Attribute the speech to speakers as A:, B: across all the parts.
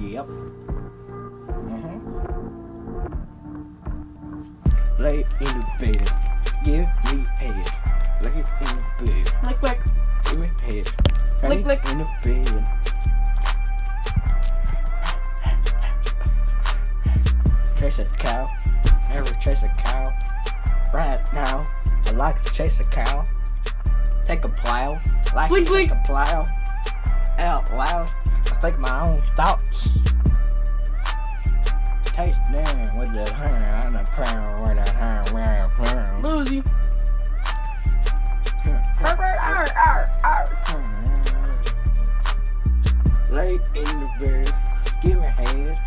A: Yep. Mm-hmm. Lay in the bed. Give me head. Lay in the bed.
B: Lick, lick.
A: Give me head.
B: Lick,
A: Lay
B: lick.
A: in the bed. Chase a cow. Never chase a cow. Right now, I like to chase a cow. Take a plow. Like
B: Blink,
A: to take a plow. Out loud. I think my own thoughts. Taste down with the hand on the pound with the wow.
B: Boozy.
A: Lay in the bed, give me head.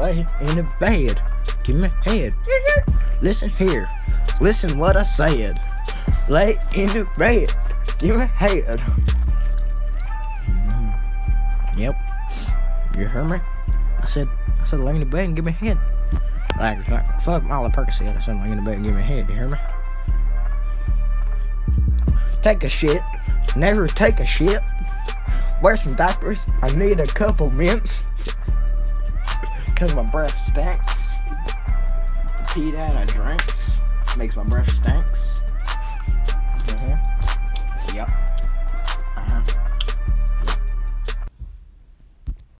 A: Lay in the bed, give me head. Listen here, listen what I said. Lay in the bed, give me head. Yep, you heard me? I said, I said lay in the bed and give me a head. Like, like fuck Molly Percocet. I said lay in the bed and give me a head. You hear me? Take a shit. Never take a shit. Wear some diapers. I need a couple mints. Cause my breath stinks. The pee that I drinks makes my breath stinks.